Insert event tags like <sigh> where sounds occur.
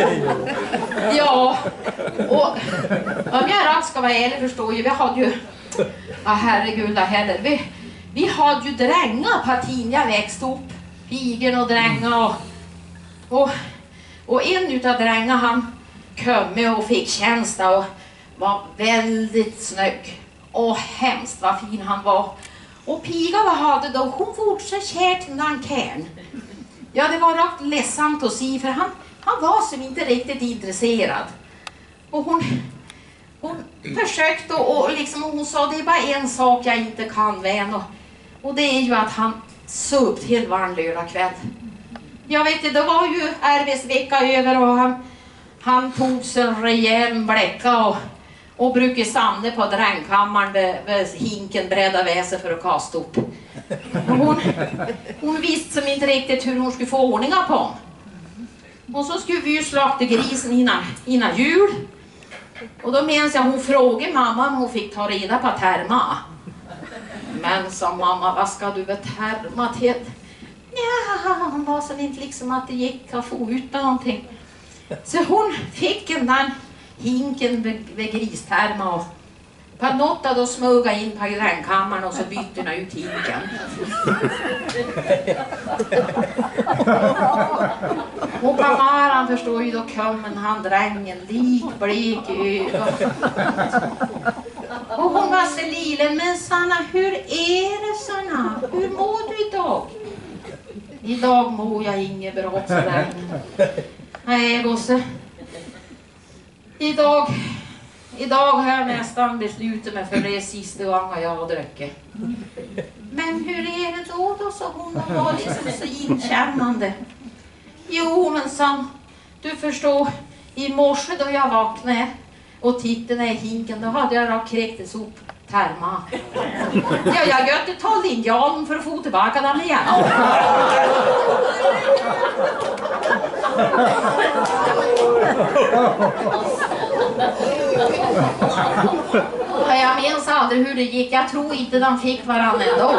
<laughs> Ja, och om jag rakt ska vara ärlig förstår ju, vi hade ju, ja herregud heller, vi, vi hade ju drängar på tiden jag växte upp. pigen och drängar och, och, och en utav drängarna han kom och fick tjänst och var väldigt snygg. Och hemskt vad fin han var. Och piga vad hade då, hon fortsatte så kär till den karln. Ja, det var rakt ledsamt att se för han, han var som inte riktigt intresserad. Och hon, hon försökte och, och liksom, och hon sa det är bara en sak jag inte kan vän och, och det är ju att han sov till varm lördagkväll. Jag vet inte, det var ju arbetsvecka över och han, han tog sig en rejäl bläcka och, och brukade stanna på drängkammaren där hinken bredda väser för att kasta upp. Hon, hon visste som inte riktigt hur hon skulle få ordning på honom. Och så skulle vi ju slakta grisen innan, innan jul. Och då minns jag hon frågade mamma om hon fick ta reda på terma. Men sa mamma, vad ska du med terma till? Ja, hon var så inte liksom att det gick att få ut någonting. Så hon fick den där hinken med, med gristerma och på något då smög in på grannkammaren och så bytte hon ut hinken. <laughs> Och på maran förstår ju då kom han drängen likblek i ögat. Och hon var så liten, men Sanna hur är det Sanna? Hur mår du idag? Idag mår jag inget bra sådär. Nej gosse. Idag Idag har jag nästan beslutat mig för det är sista gången jag har druckit. Men hur är det då då, sa hon och var liksom så inkännande. Jo men Sam, du förstår, i morse då jag vaknade och tittade ner i hinken, då hade jag rakt kräktes upp terma. Ja, jag götte ta linjalen för att få tillbaka den igen. Jag minns aldrig hur det gick. Jag tror inte de fick varandra ändå.